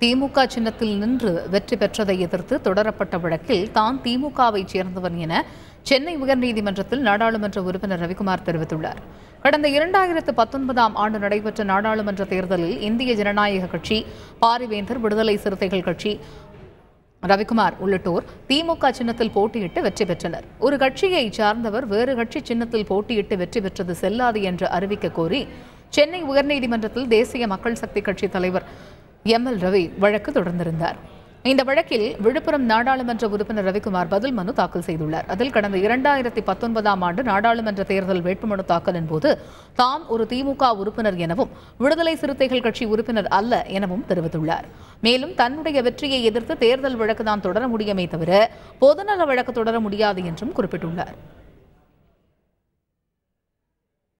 திமுக சின்னத்தில் நின்று வெற்றி பெற்றதை எதிர்த்து தொடரப்பட்ட வழக்கில் தான் திமுகவை சேர்ந்தவன் என சென்னை உயர்நீதிமன்றத்தில் நாடாளுமன்ற உறுப்பினர் ரவிக்குமார் தெரிவித்துள்ளார். கடந்த இரண்டாயிரத்து பத்தொன்பதாம் ஆண்டு நடைபெற்ற நாடாளுமன்ற தேர்தலில் இந்திய ஜனநாயக கட்சி பாரிவேந்தர் விடுதலை சிறுத்தைகள் கட்சி ரவிக்குமார் உள்ளிட்டோர் திமுக சின்னத்தில் போட்டியிட்டு வெற்றி பெற்றனர். ஒரு கட்சியை சார்ந்தவர் வேறு கட்சி சின்னத்தில் போட்டியிட்டு வெற்றி பெற்றது செல்லாது என்று அறிவிக்க கோரி சென்னை உயர்நீதிமன்றத்தில் தேசிய மக்கள் சக்தி கட்சி தலைவர் எம் எல் ரவி வழக்கு தொடர்ந்திருந்தார். இந்த வழக்கில் விழுப்புரம் நாடாளுமன்ற உறுப்பினர் ரவிக்குமார் பதில் மனு தாக்கல் செய்துள்ளார். அதில் கடந்த இரண்டாயிரத்தி பத்தொன்பதாம் ஆண்டு நாடாளுமன்ற தேர்தல் வேட்புமனு தாக்கலின் போது தாம் ஒரு திமுக உறுப்பினர் எனவும் விடுதலை சிறுத்தைகள் கட்சி உறுப்பினர் அல்ல எனவும் தெரிவித்துள்ளார். மேலும் தன்னுடைய வெற்றியை எதிர்த்து தேர்தல் வழக்கு தான் தொடர முடியுமே தவிர பொதுநல வழக்கு தொடர முடியாது என்றும் குறிப்பிட்டுள்ளார்.